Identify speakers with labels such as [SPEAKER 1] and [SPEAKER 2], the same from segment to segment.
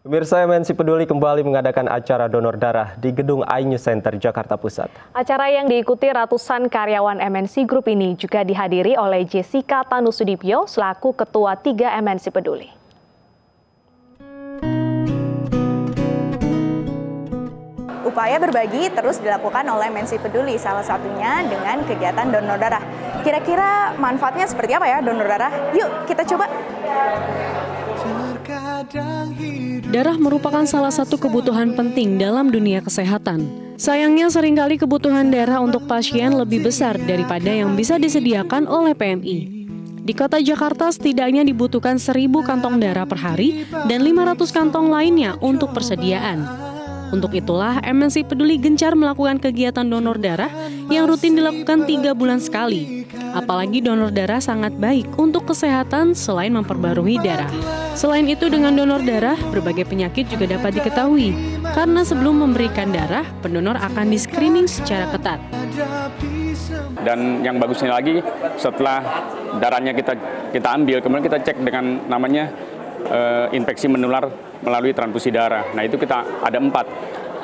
[SPEAKER 1] Pemirsa MNC Peduli kembali mengadakan acara donor darah di Gedung iNews Center, Jakarta Pusat.
[SPEAKER 2] Acara yang diikuti ratusan karyawan MNC Group ini juga dihadiri oleh Jessica Tanusudipyo selaku Ketua 3 MNC Peduli.
[SPEAKER 3] Upaya berbagi terus dilakukan oleh MNC Peduli, salah satunya dengan kegiatan donor darah. Kira-kira manfaatnya seperti apa ya donor darah? Yuk kita coba.
[SPEAKER 4] Darah merupakan salah satu kebutuhan penting dalam dunia kesehatan. Sayangnya sering kali kebutuhan darah untuk pasien lebih besar daripada yang bisa disediakan oleh PMI. Di kota Jakarta setidaknya dibutuhkan 1000 kantong darah per hari dan 500 kantong lainnya untuk persediaan. Untuk itulah MNC Peduli gencar melakukan kegiatan donor darah yang rutin dilakukan tiga bulan sekali. Apalagi donor darah sangat baik untuk kesehatan selain memperbarui darah. Selain itu dengan donor darah, berbagai penyakit juga dapat diketahui. Karena sebelum memberikan darah, pendonor akan di-screening secara ketat.
[SPEAKER 5] Dan yang bagusnya lagi, setelah darahnya kita kita ambil, kemudian kita cek dengan namanya uh, infeksi menular melalui transfusi darah. Nah itu kita ada empat,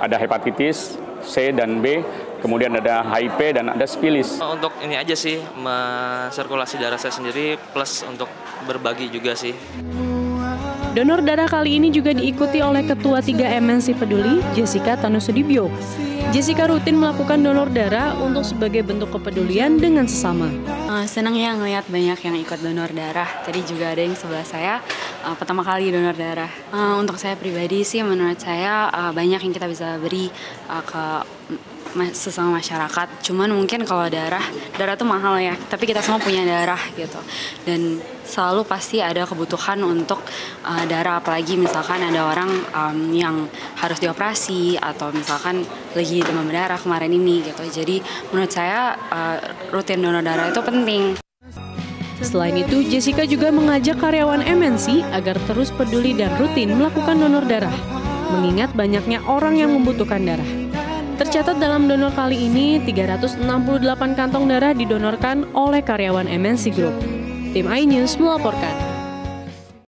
[SPEAKER 5] ada hepatitis C dan B, kemudian ada HIV dan ada spilis.
[SPEAKER 6] Untuk ini aja sih, sirkulasi darah saya sendiri plus untuk berbagi juga sih.
[SPEAKER 4] Donor darah kali ini juga diikuti oleh Ketua 3 MNC Peduli, Jessica Tanusudibyo. Jessica rutin melakukan donor darah untuk sebagai bentuk kepedulian dengan sesama.
[SPEAKER 7] Uh, senang ya ngelihat banyak yang ikut donor darah. Tadi juga ada yang sebelah saya uh, pertama kali donor darah. Uh, untuk saya pribadi sih menurut saya uh, banyak yang kita bisa beri uh, ke sesama masyarakat. Cuman mungkin kalau darah, darah tuh mahal ya. Tapi kita semua punya darah gitu. Dan selalu pasti ada kebutuhan untuk uh, darah. Apalagi misalkan ada orang um, yang harus dioperasi atau misalkan lagi demam berdarah kemarin ini gitu. Jadi menurut saya uh, rutin donor darah itu penting.
[SPEAKER 4] Selain itu, Jessica juga mengajak karyawan MNC agar terus peduli dan rutin melakukan donor darah, mengingat banyaknya orang yang membutuhkan darah. Tercatat dalam donor kali ini, 368 kantong darah didonorkan oleh karyawan MNC Group. Tim iNews melaporkan.